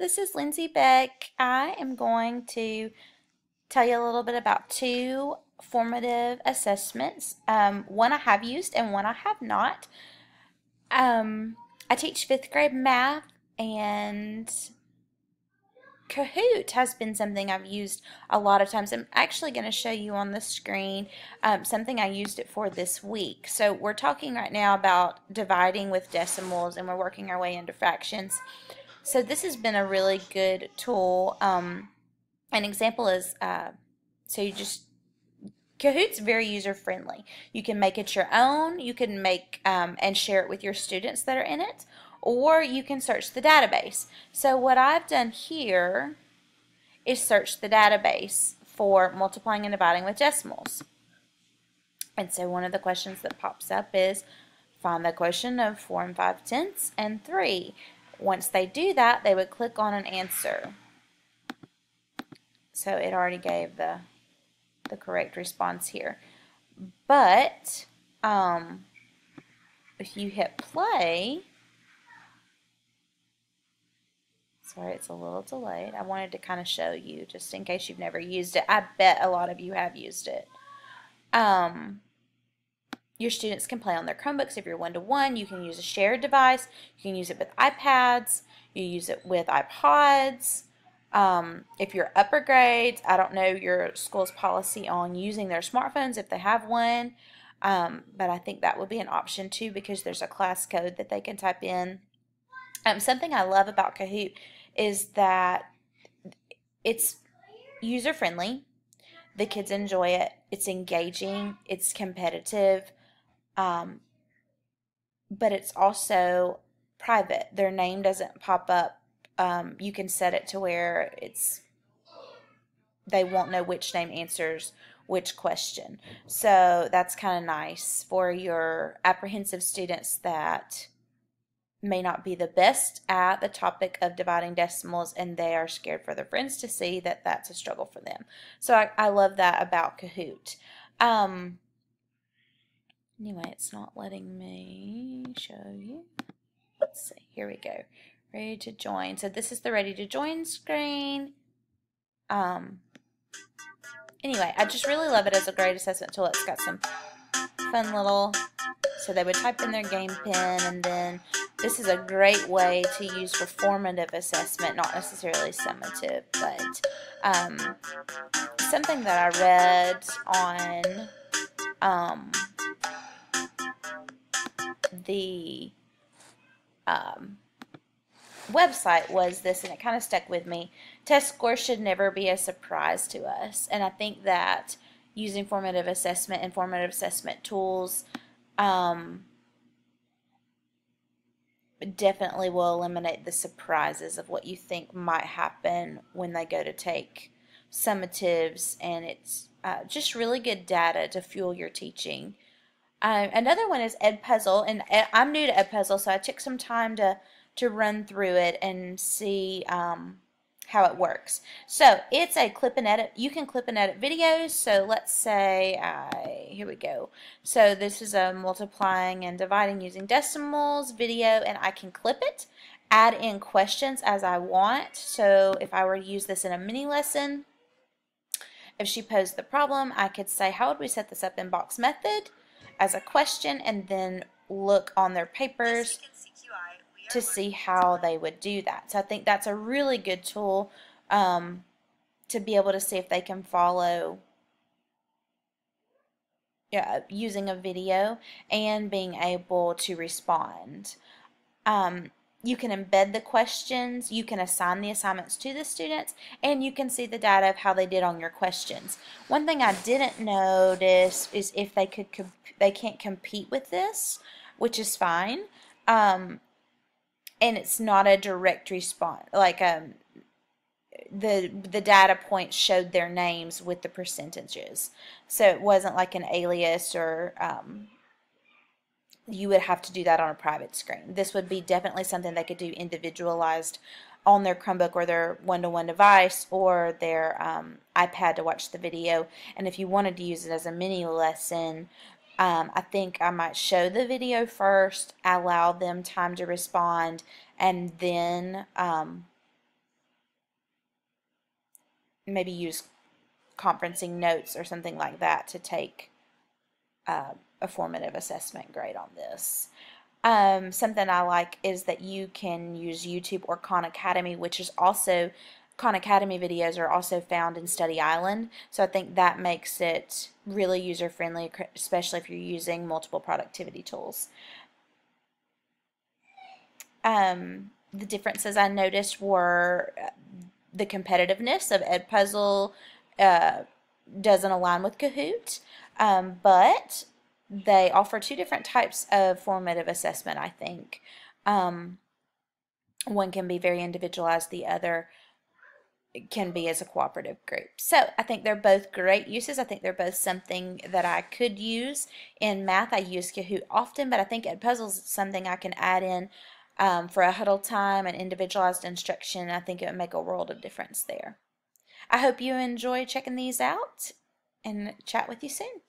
this is Lindsey Beck. I am going to tell you a little bit about two formative assessments. Um, one I have used and one I have not. Um, I teach fifth grade math and Kahoot has been something I've used a lot of times. I'm actually going to show you on the screen um, something I used it for this week. So we're talking right now about dividing with decimals and we're working our way into fractions. So this has been a really good tool. Um, an example is, uh, so you just, Kahoot's very user friendly. You can make it your own, you can make um, and share it with your students that are in it, or you can search the database. So what I've done here is search the database for multiplying and dividing with decimals. And so one of the questions that pops up is find the quotient of 4 and 5 tenths and 3. Once they do that, they would click on an answer. So it already gave the, the correct response here. But um, if you hit play, Sorry, it's a little delayed. I wanted to kind of show you just in case you've never used it. I bet a lot of you have used it. Um, your students can play on their Chromebooks if you're one-to-one. -one. You can use a shared device. You can use it with iPads. You use it with iPods. Um, if you're upper grades, I don't know your school's policy on using their smartphones if they have one, um, but I think that would be an option too because there's a class code that they can type in. Um, something I love about Kahoot is that it's user friendly. The kids enjoy it. It's engaging. It's competitive. Um, but it's also private. Their name doesn't pop up. Um, you can set it to where it's they won't know which name answers which question. So that's kind of nice for your apprehensive students that may not be the best at the topic of dividing decimals and they are scared for their friends to see that that's a struggle for them. So I, I love that about Kahoot. Um, anyway, it's not letting me show you. Let's see. Here we go. Ready to join. So this is the ready to join screen. Um, anyway, I just really love it as a great assessment tool. It's got some fun little, so they would type in their game pin and then this is a great way to use for formative assessment, not necessarily summative, but um, something that I read on um, the um, website was this, and it kind of stuck with me. Test scores should never be a surprise to us, and I think that using formative assessment and formative assessment tools um, definitely will eliminate the surprises of what you think might happen when they go to take summatives and it's uh, just really good data to fuel your teaching. Um, another one is Edpuzzle, and I'm new to Edpuzzle, so I took some time to to run through it and see um, how it works. So it's a clip and edit. You can clip and edit videos. So let's say, I, here we go. So this is a multiplying and dividing using decimals video and I can clip it, add in questions as I want. So if I were to use this in a mini lesson, if she posed the problem, I could say, how would we set this up in box method as a question and then look on their papers to see how they would do that. So I think that's a really good tool um, to be able to see if they can follow yeah, using a video and being able to respond. Um, you can embed the questions, you can assign the assignments to the students, and you can see the data of how they did on your questions. One thing I didn't notice is if they could they can't compete with this, which is fine. Um, and it's not a direct response like um the the data points showed their names with the percentages so it wasn't like an alias or um, you would have to do that on a private screen. This would be definitely something they could do individualized on their Chromebook or their one-to-one -one device or their um, iPad to watch the video. And if you wanted to use it as a mini lesson um, I think I might show the video first, allow them time to respond, and then um, maybe use conferencing notes or something like that to take uh, a formative assessment grade on this. Um, something I like is that you can use YouTube or Khan Academy, which is also Khan Academy videos are also found in Study Island. So I think that makes it really user friendly, especially if you're using multiple productivity tools. Um, the differences I noticed were uh, the competitiveness of Edpuzzle uh, doesn't align with Kahoot, um, but they offer two different types of formative assessment, I think. Um, one can be very individualized, the other can be as a cooperative group. So I think they're both great uses. I think they're both something that I could use. In math, I use Kahoot often, but I think Edpuzzle is something I can add in um, for a huddle time and individualized instruction. I think it would make a world of difference there. I hope you enjoy checking these out and chat with you soon.